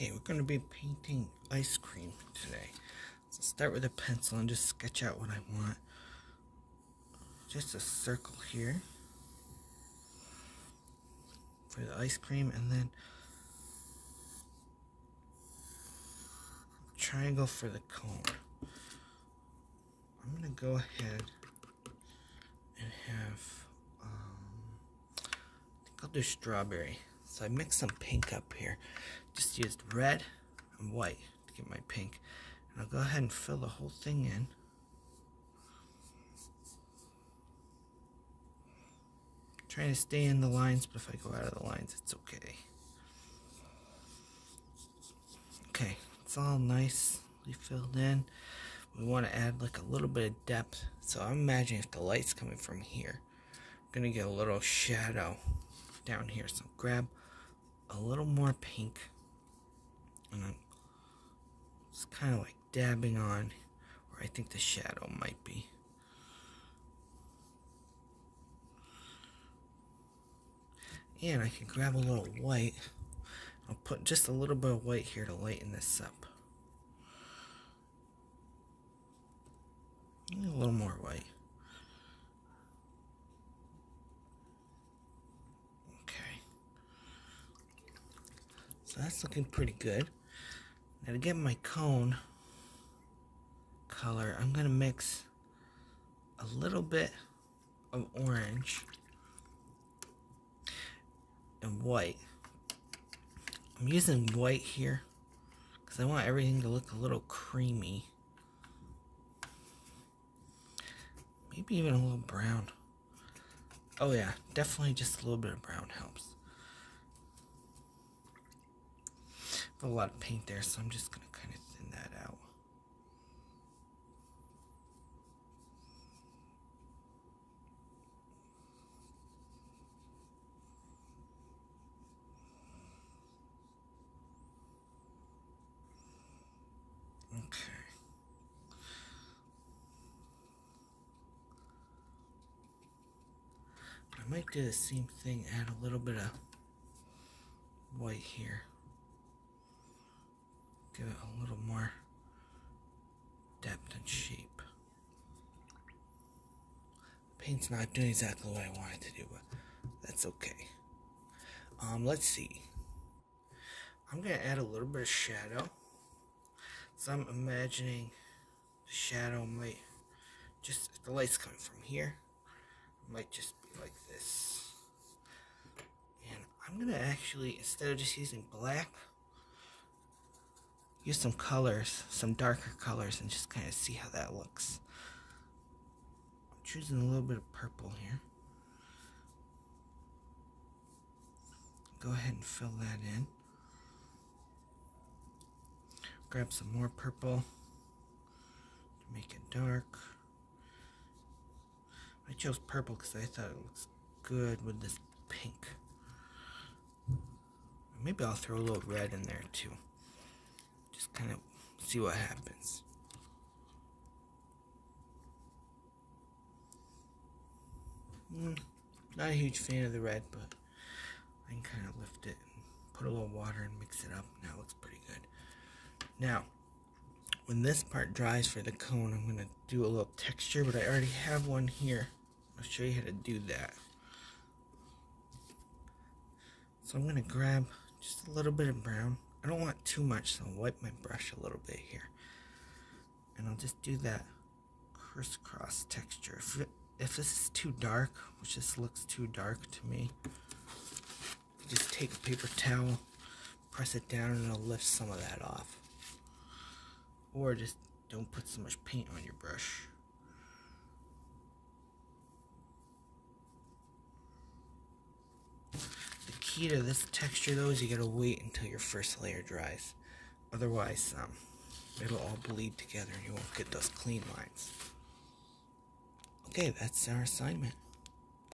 Okay, we're going to be painting ice cream today. So start with a pencil and just sketch out what I want. Just a circle here for the ice cream and then triangle for the cone. I'm going to go ahead and have, um, I think I'll do strawberry. So I mixed some pink up here. Just used red and white to get my pink. And I'll go ahead and fill the whole thing in. trying to stay in the lines, but if I go out of the lines, it's okay. Okay, it's all nicely filled in. We want to add like a little bit of depth. So I'm imagining if the light's coming from here, I'm going to get a little shadow down here. So grab a little more pink and I'm just kind of like dabbing on where I think the shadow might be. And I can grab a little white. I'll put just a little bit of white here to lighten this up. A little more white. That's looking pretty good. Now to get my cone color, I'm going to mix a little bit of orange and white. I'm using white here because I want everything to look a little creamy. Maybe even a little brown. Oh yeah, definitely just a little bit of brown helps. A lot of paint there, so I'm just going to kind of thin that out. Okay. I might do the same thing, add a little bit of white here give it a little more depth and shape. Paint's not doing exactly what I wanted to do, but that's okay. Um, let's see. I'm gonna add a little bit of shadow. So I'm imagining the shadow might just the light's coming from here, might just be like this. And I'm gonna actually instead of just using black, use some colors, some darker colors, and just kind of see how that looks. I'm choosing a little bit of purple here. Go ahead and fill that in. Grab some more purple to make it dark. I chose purple because I thought it looks good with this pink. Maybe I'll throw a little red in there too just kind of see what happens. Mm, not a huge fan of the red, but I can kind of lift it and put a little water and mix it up. Now it looks pretty good. Now, when this part dries for the cone, I'm going to do a little texture, but I already have one here. I'll show you how to do that. So I'm going to grab just a little bit of brown I don't want too much, so I'll wipe my brush a little bit here. And I'll just do that crisscross texture. If, it, if this is too dark, which this looks too dark to me, just take a paper towel, press it down, and it'll lift some of that off. Or just don't put so much paint on your brush. Key to this texture though is you gotta wait until your first layer dries. Otherwise, um, it'll all bleed together and you won't get those clean lines. Okay, that's our assignment.